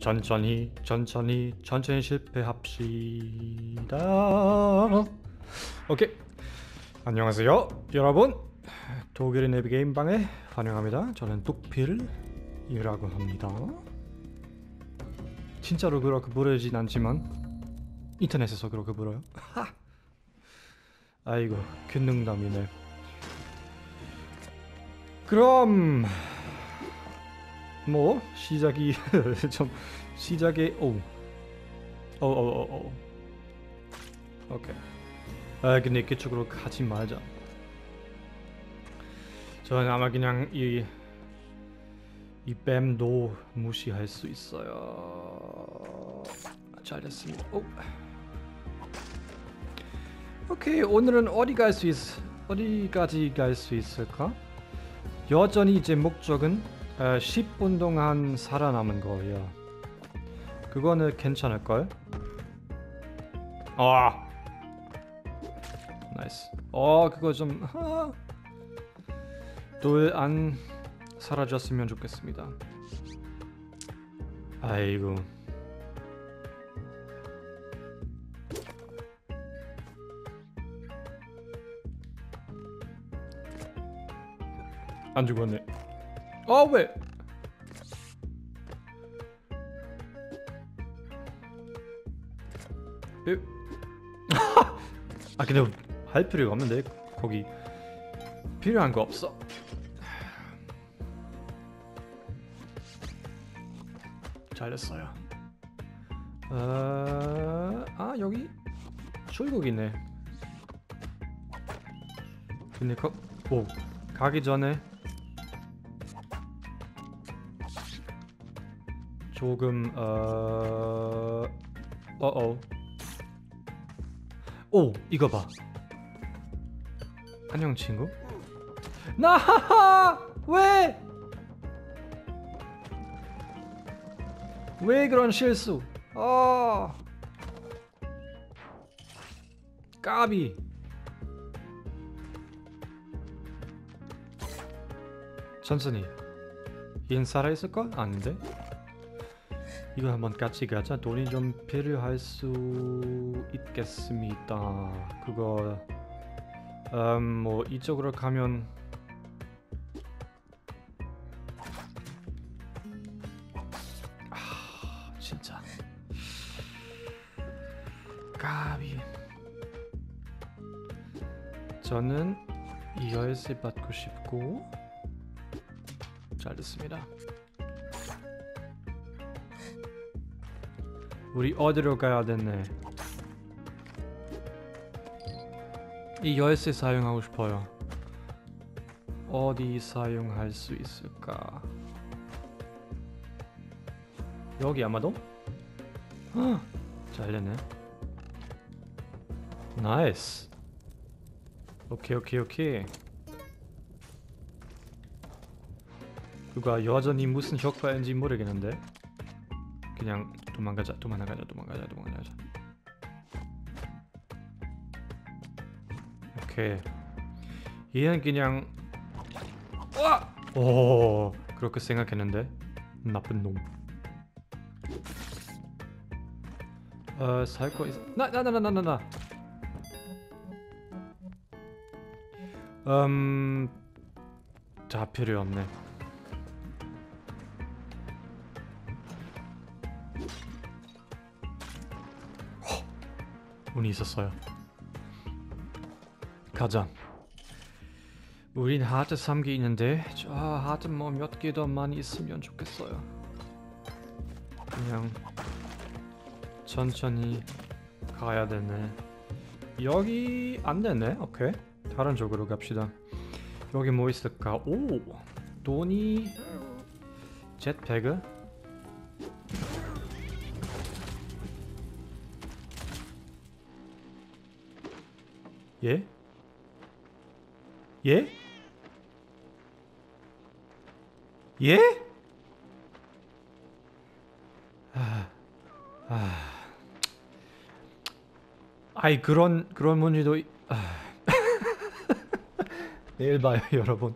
천천히 천천히 천천히 실패합시다. 오케이. 안녕하세요 여러분. 독일의 내비게임 방에 환영합니다. 저는 뚝필이라고 합니다. 진짜로 그렇게 부르진 않지만 인터넷에서 그렇게 불어요? 아이고 균능담이네. 그럼 뭐 시작이 좀 시작에 오오오오 오케이. 아 근데 그쪽으로 가지 말자. 저는 아마 그냥 이 이 뱀도 무시할 수 있어요. 잘 됐습니다. 오. 오케이 오늘은 어디 갈 수 있... 어디까지 갈 수 있을까? 여전히 제 목적은 에, 10분 동안 살아남은 거예요. 그거는 괜찮을걸? 아, nice. 어, 그거 좀 좀 안 사라졌으면 좋겠습니다. 아이고. 안 죽었네. 어 왜? 에? 아 근데 할 필요가 없는데 거기 필요한 거 없어. 잘했어요. 어... 아 여기 출국이네. 근데 거... 오 가기 전에 조금 어 어어 오 이거 봐 안녕 친구 나하하 왜? 왜 그런 실수 어 까비 천천히 인 살아있을걸? 아닌데? 이거 한번 같이 가자. 돈이 좀 필요할 수 있겠습니다. 그거 음 뭐 이쪽으로 가면 아 진짜. 까비. 저는 이 열쇠 받고 싶고 잘 됐습니다 우리 어디로 가야 되네? 이 열쇠 사용하고 싶어요. 어디 사용할 수 있을까? 여기 아마도? 헉, 잘 되네. Nice. 오케이 오케이 오케이. 그가 여전히 무슨 효과인지 모르겠는데? 그냥 도망가자 도망가자 도망가자 도망가자. 오케이. 얘는 그냥 와! 오 그렇게 생각했는데 나쁜 놈. 어, 살거 있어 나나 나 나 나 나나. 음... 자 필요 없네 운이 있었어요. 가자. 우린 하트 3개 있는데 저 하트 뭐 몇 개 더 많이 있으면 좋겠어요. 그냥 천천히 가야 되네. 여기 안 되네. 오케이. 다른 쪽으로 갑시다. 여기 뭐 있을까? 오! 돈이 jetpack 예? 예? 예? 아, 아, 아이 그런 그런 문제도 이- 아. 내일 봐요 여러분.